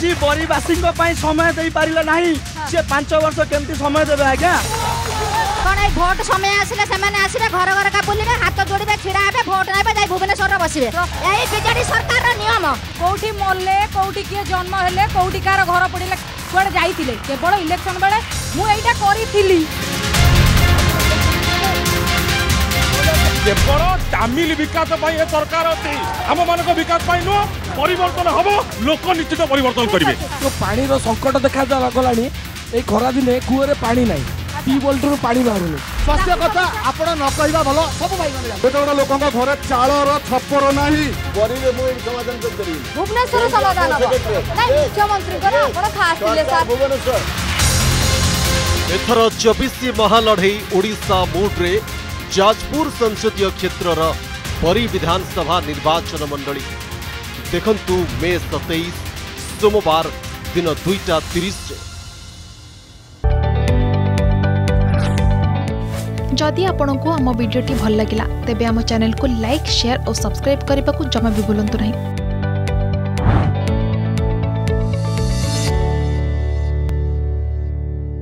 আজি পরিবাসী পাই সময় দিয়ে পারিলা না সে পাঁচ বর্ষ কেমতি সময় দেবে আজ্ঞা কোন এই ভোট সময় আসলে সেমানে আসবে ঘর ঘর কা বুলবে হাত জোড়বে ছিড়া হবে ভোট নেবে যাই ভুবনেশ্বর বসিবে এই বিজেডি সরকার নিয়ম কোটি মরলে কোটি কি জন্ম হলে কোটি কার ঘর পড়িলে কুয়াড়ে যাইতিলে কেবল ইলেকশন বেলে মু এইটা করিছিলি କେବଳ ତାମିଲ ବିକାଶ ପାଇଁ ଏ ସରକାର ଅଛି ଆମମାନଙ୍କ ବିକାଶ ପାଇଁ ନୁହଁ ପରିବର୍ତ୍ତନ ହବ ଲୋକ ନିଶ୍ଚିତ ପରିବର୍ତ୍ତନ କରିବେ ଯୋଉ ପାଣିର ସଙ୍କଟ ଦେଖା ଗଲାଣି ଏଇ ଖରାଦିନେ କୂଅରେ ପାଣି ନାହିଁ ଟ୍ୟୁବୱେଲ୍ରୁ ପାଣି ବାହାରୁନି ସ୍ୱାସ୍ଥ୍ୟ କଥା ଆପଣ ନ କହିବା ଭଲ ସବୁ ଭାଇମାନେ ଗୋଟେ ଗୋଟେ ଲୋକଙ୍କ ଘରେ ଚାଳର ଛପର ନାହିଁ କରିଲେ ମୁଁ ଏଇ ସମାଧାନ କରିପାରିବି ଭୁବନେଶ୍ୱର ସମାଧାନ ହବ ନାଇଁ ମୁଖ୍ୟମନ୍ତ୍ରୀଙ୍କର ଆପଣ ଖାସ୍ ଥିଲେ ସାର୍ ଭୁବନେଶ୍ୱର ଏଥର ଚବିଶ ମହାଲଢ଼େଇ ଓଡ଼ିଶା ମୋଡ୍ରେ ଯାଜପୁର ସଂସଦୀୟ କ୍ଷେତ୍ରର ପରୀ ବିଧାନସଭା ନିର୍ବାଚନ ମଣ୍ଡଳୀ ଦେଖନ୍ତୁ ମେ ସତେଇଶ ସୋମବାର ଦିନ ଦୁଇଟା ତିରିଶରେ ଯଦି ଆପଣଙ୍କୁ ଆମ ଭିଡ଼ିଓଟି ଭଲ ଲାଗିଲା ତେବେ ଆମ ଚ୍ୟାନେଲକୁ ଲାଇକ୍ ସେୟାର ଓ ସବସ୍କ୍ରାଇବ୍ କରିବାକୁ ଜମା ବି ଭୁଲନ୍ତୁ ନାହିଁ